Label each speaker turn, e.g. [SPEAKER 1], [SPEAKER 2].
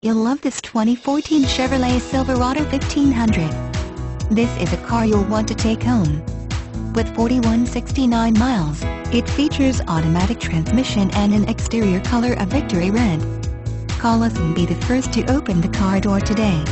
[SPEAKER 1] You'll love this 2014 Chevrolet Silverado 1500. This is a car you'll want to take home. With 4169 miles, it features automatic transmission and an exterior color of victory red. Call us and be the first to open the car door today.